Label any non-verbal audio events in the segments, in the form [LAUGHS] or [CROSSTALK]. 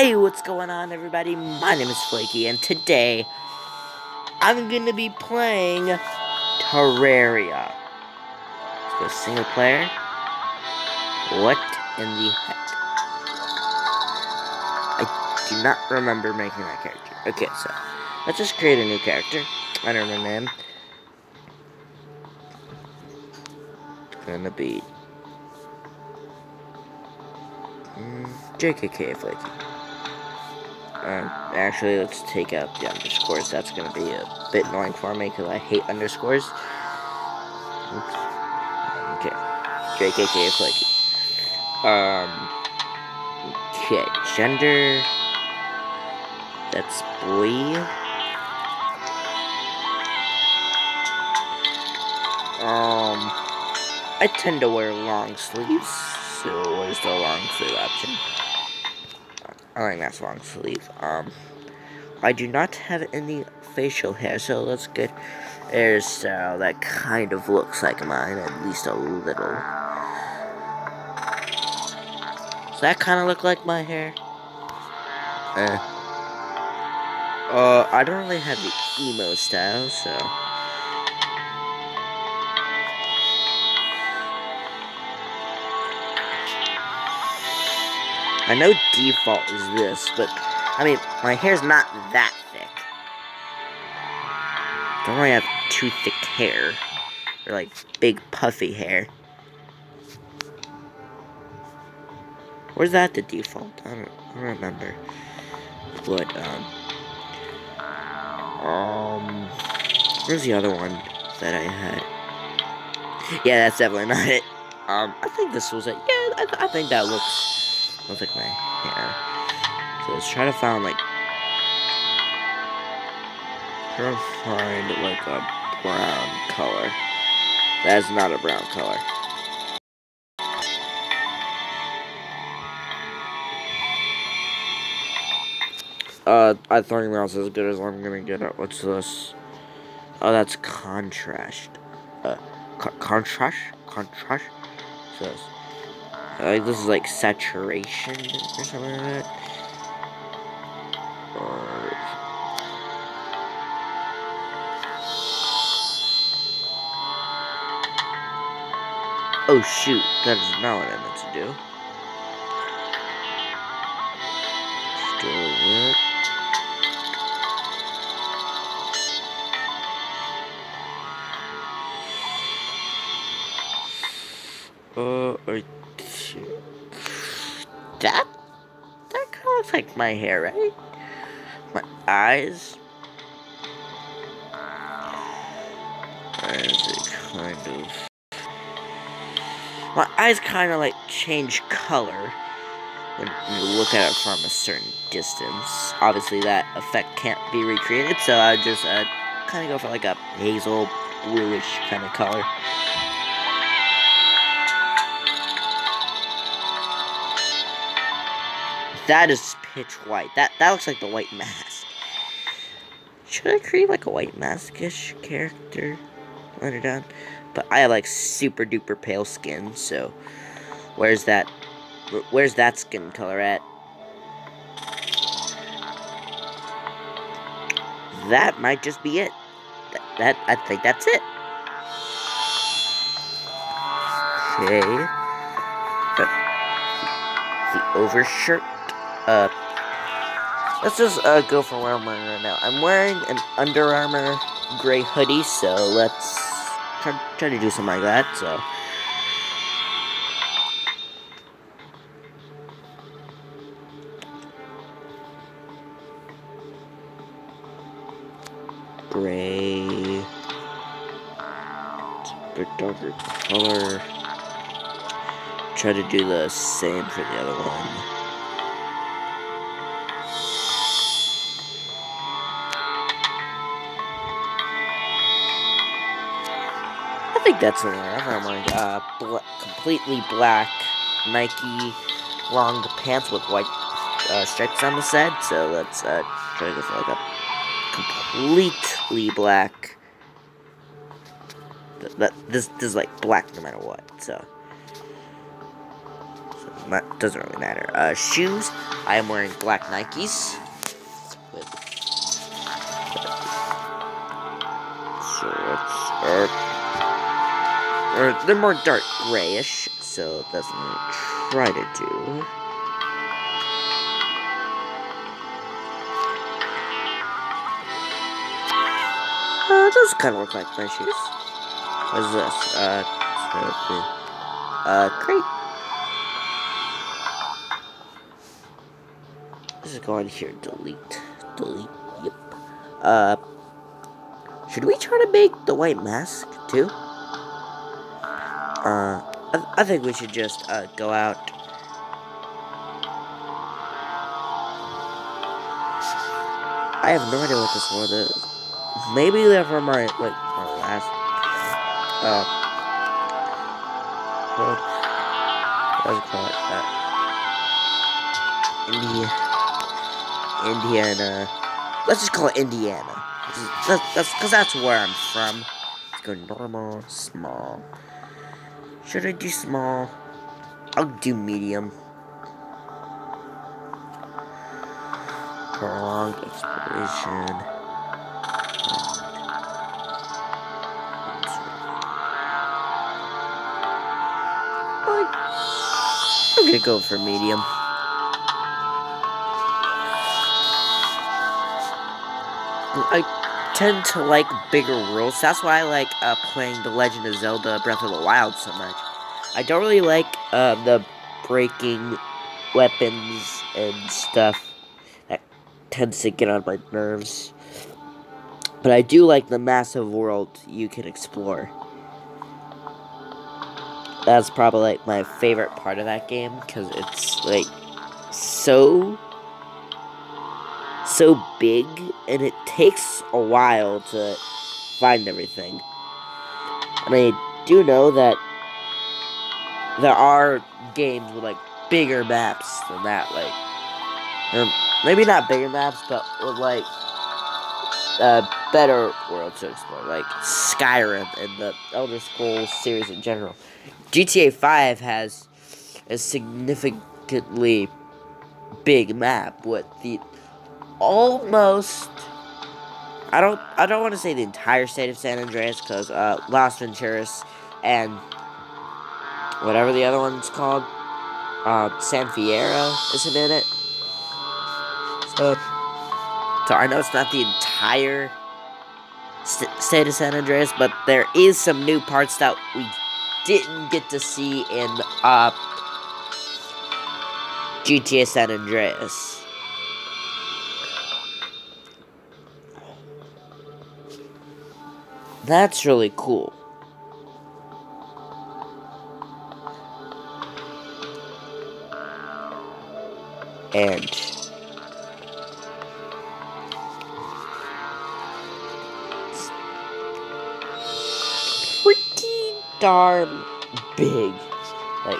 Hey, what's going on, everybody? My name is Flaky, and today I'm gonna be playing Terraria. Let's go single player. What in the heck? I do not remember making that character. Okay, so let's just create a new character. I don't know name. It's gonna be mm, JKK Flaky. Um, actually, let's take out the underscores. That's going to be a bit annoying for me because I hate underscores. Oops. Okay. JKK Flaky. Um. Okay. Gender. That's boy. Um. I tend to wear long sleeves, so where's the long sleeve option? I that's long sleeve. Um, I do not have any facial hair, so let's get a hairstyle that kind of looks like mine, at least a little. Does that kind of look like my hair? Eh. Uh, I don't really have the emo style, so... I know default is this, but, I mean, my hair's not that thick. Don't really have too thick hair. Or, like, big puffy hair. Where's that the default? I don't, I don't remember. But, um... Um... Where's the other one that I had? Yeah, that's definitely not it. Um, I think this was it. Yeah, I, th I think that looks looks like my hair. So let's try to find like try to find like a brown color. That's not a brown color. Uh, I think that's as good as I'm gonna get it. What's this? Oh, that's contrast. Uh, co contrast? Contrast? So, this is like saturation or something like that. Oh shoot, that is not what I meant to do. Still it. Uh, I that that kind of looks like my hair, right? My eyes. Eyes kind of. My eyes kind of like change color when you look at it from a certain distance. Obviously, that effect can't be recreated, so I just uh, kind of go for like a hazel bluish kind of color. That is pitch white. That that looks like the white mask. Should I create like a white maskish character later down? But I have like super duper pale skin, so where's that where's that skin color at? That might just be it. That, that I think that's it. Okay. But the overshirt uh, let's just uh, go for what I'm wearing right now. I'm wearing an Under Armour gray hoodie, so let's try, try to do something like that, so... Gray... A bit darker color. Try to do the same for the other one. That's enough. I'm wearing uh, bl completely black Nike long pants with white uh, stripes on the side. So let's uh, try for like a completely black. Th that this, this is like black no matter what. So, so doesn't really matter. Uh, shoes, I am wearing black Nikes. With, so let's, uh, uh, they're more dark grayish, so that's what I'm try to do. Uh, those kind of look like my shoes. What is this? Uh, uh, great. Let's just go on here, delete, delete, yep. Uh, should we try to make the white mask, too? Uh, I, I think we should just, uh, go out. I have no idea what this one is. Maybe they're from my, like, my last, uh, what, what was it called? Uh, India, Indiana, let's just call it Indiana. That's, that's, cause that's where I'm from. Let's go normal, small. Should I do small? I'll do medium. Prolonged expiration. I'm gonna go for medium. I tend to like bigger worlds. That's why I like uh, playing The Legend of Zelda Breath of the Wild so much. I don't really like uh, the breaking weapons and stuff. That tends to get on my nerves. But I do like the massive world you can explore that's probably like my favorite part of that game because it's like so so big and it takes a while to find everything. And I do know that there are games with like bigger maps than that, like or maybe not bigger maps, but with like a better world to explore, like Skyrim and the Elder Scrolls series in general. GTA 5 has a significantly big map with the almost I don't I don't want to say the entire state of San Andreas because uh, Las Venturas and whatever the other one's called uh, San Fierro isn't in it so so I know it's not the entire st state of San Andreas but there is some new parts that we didn't get to see in uh, GTA San Andreas. That's really cool. And pretty darn big. Like,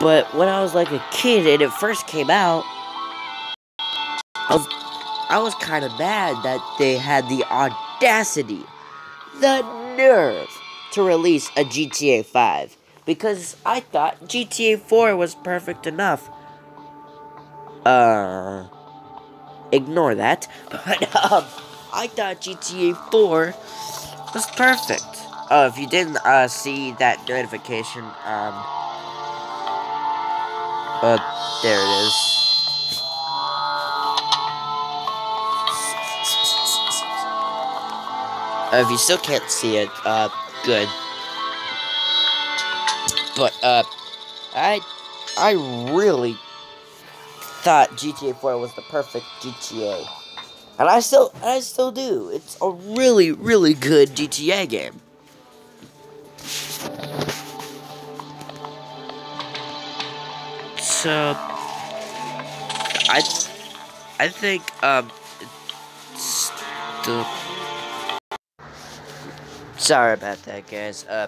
but when I was like a kid and it first came out, I was kind of mad that they had the audacity, the nerve to release a GTA 5 because I thought GTA 4 was perfect enough. Uh, ignore that. [LAUGHS] But um, I thought GTA 4 was perfect. Oh, if you didn't uh, see that notification, um, uh, there it is. Uh, if you still can't see it, uh, good. But, uh, I, I really thought GTA 4 was the perfect GTA. And I still, I still do. It's a really, really good GTA game. So, I, I think, um, the, sorry about that, guys. Uh,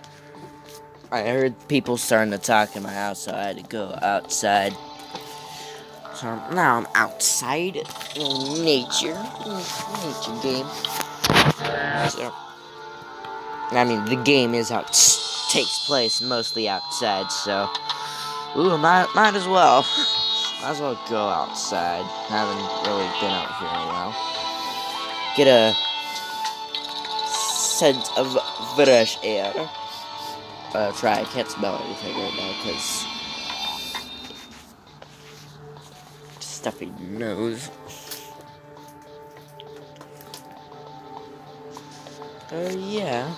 I heard people starting to talk in my house, so I had to go outside. So now I'm outside in nature, nature game. So, I mean, the game is out takes place mostly outside, so ooh, might might as well, [LAUGHS] might as well go outside. I Haven't really been out here in a while. Get a sense of fresh air. Uh, try. I can't smell anything right now because stuffy nose. Uh, yeah.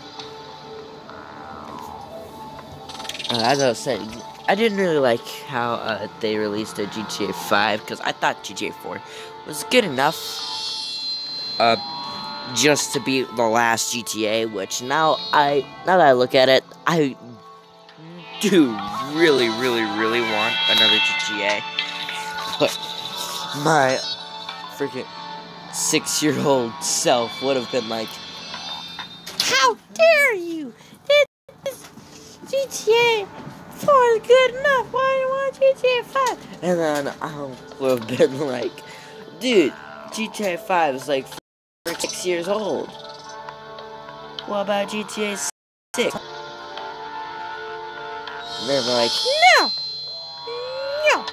Uh, as I was saying, I didn't really like how uh, they released a GTA 5 because I thought GTA 4 was good enough uh, just to be the last GTA. Which now I now that I look at it, I do really, really, really want another GTA. But my freaking six-year-old self would have been like, "How dare you! This GTA 4 is good enough. Why do you want GTA 5? And then I would have been like, dude, GTA 5 is like years old. What about GTA 6? And they're like, no! No!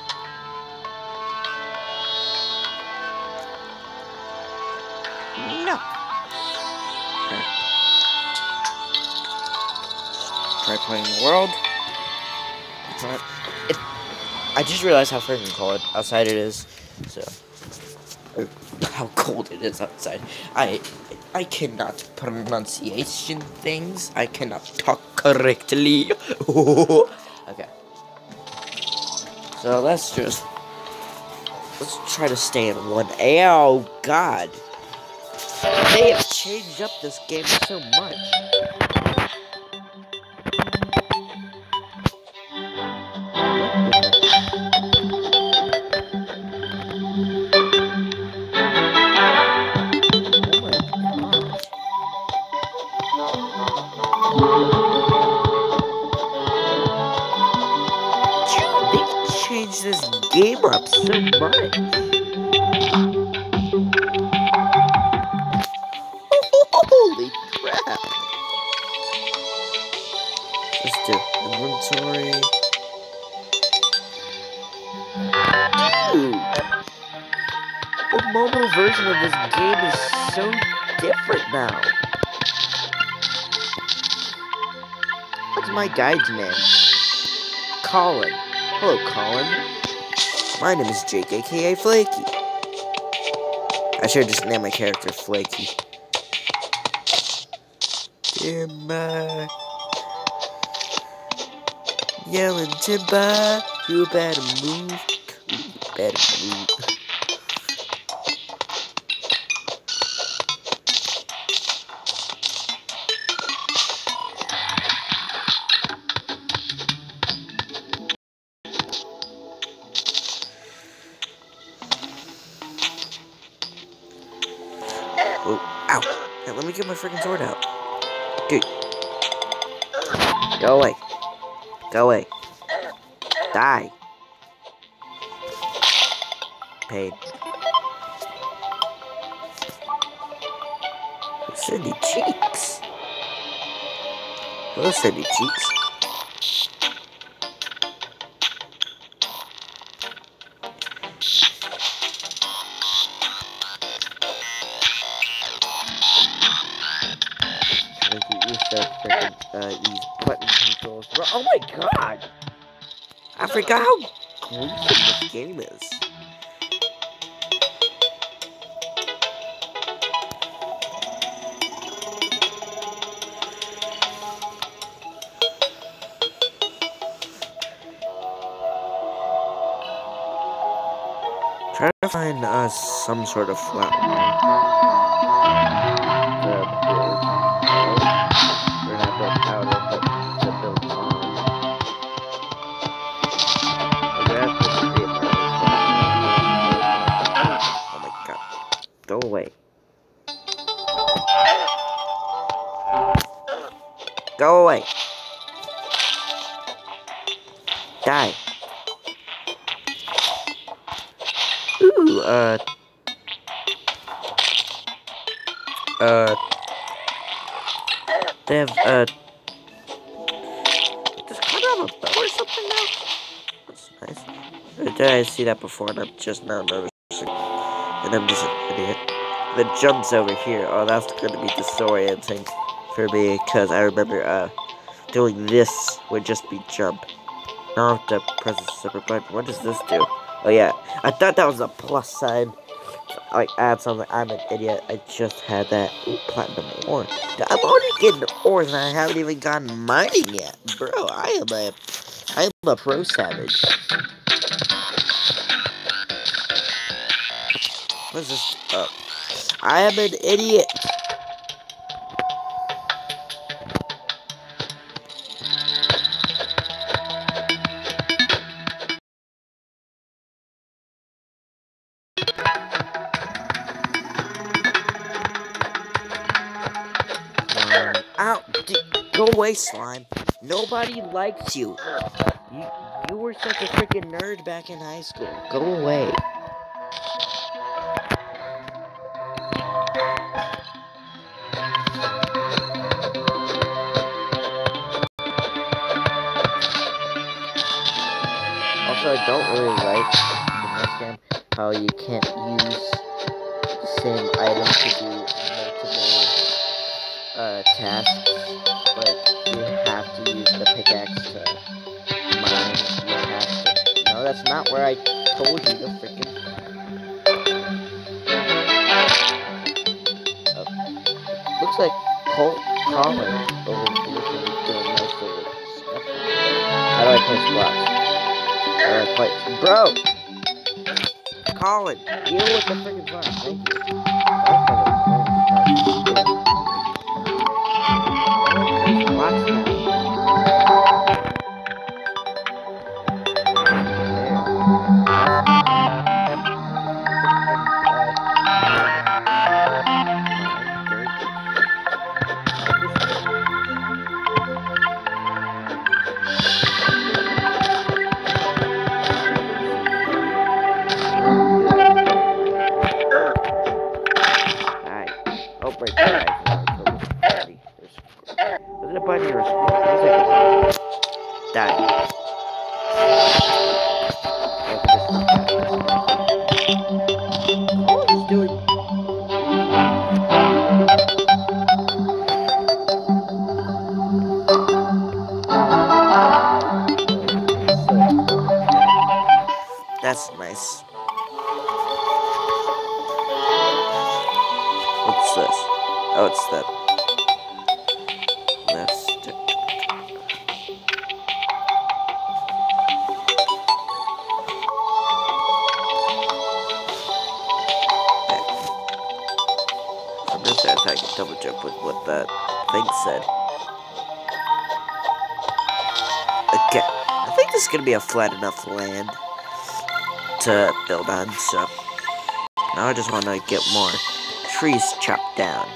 No! try playing the world. It's not. It, I just realized how freaking cold outside it is. So, how cold it is outside. I I cannot pronunciation things. I cannot talk correctly. [LAUGHS] okay. So let's just let's try to stay in one. Oh God. They have changed up this game so much. Change this game up so much. Holy crap! Let's do inventory. Dude! The mobile version of this game is so different now. What's my guide's name? Colin. Hello, Colin. My name is Jake, aka Flaky. I should just name my character Flaky. Timber. Yelling timber. You better move. You better move. Get my freaking sword out. Dude. Go away. Go away. Die. Pain. Sandy cheeks. Hello, Sandy cheeks. Oh my god! I forgot how gruesome this game is. Try to find uh, some sort of flower. The away. Go away. Die. Ooh, uh... Uh... They have, uh... Does Connor have a bow or something now? That's nice. Did I see that before and I'm just now noticing? And I'm just an idiot. The jumps over here. Oh, that's going to be disorienting for me because I remember uh, doing this would just be jump. Now I have to press a separate button. What does this do? Oh yeah, I thought that was a plus sign. Like add something. I'm an idiot. I just had that Ooh, platinum ore. I'm already getting ores and I haven't even gotten mining yet, bro. I am a, I am a pro savage. What is this? Oh. I am an idiot. Go away, slime. Nobody likes you. You you were such a freaking nerd back in high school. Go away. Don't really like in this game how you can't use the same item to do multiple uh, tasks. Like, you have to use the pickaxe to mine. You have. No, that's not where I told you to freaking. Oh. Looks like Colt Collins over here doing most of the stuff. How do I place blocks? How do Bro! Colin, deal with the freaking blocks. Thank you. Just gonna I can double jump with what that thing said. Okay, I think this is gonna be a flat enough land to build on, so now I just want to get more trees chopped down.